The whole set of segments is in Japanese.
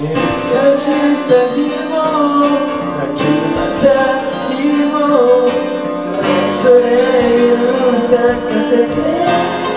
した日も泣きまた日もそれぞれ色咲かせて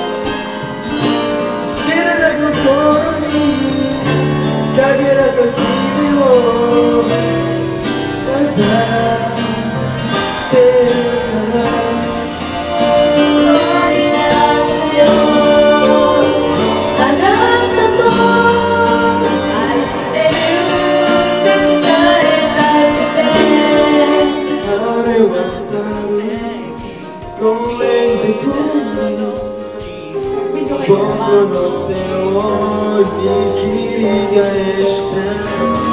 guardare con lente fulmino Buonanotte ogni chi da estraneo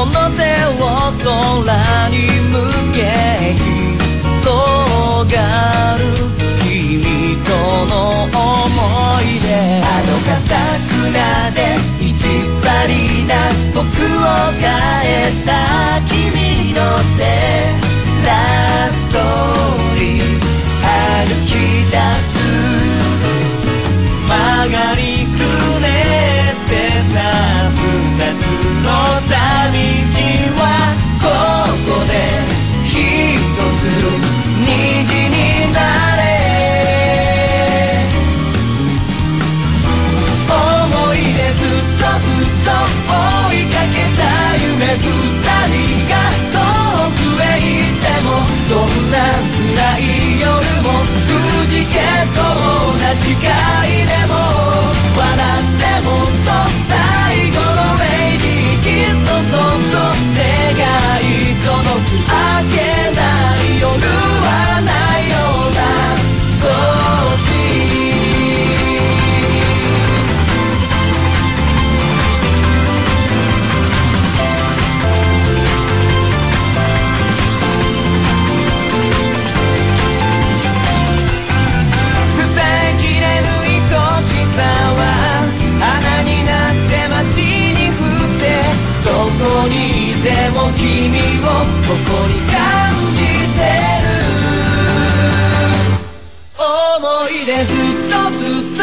この手を空に向け広がる。も君をここに感じてる。思い出ずっとずっと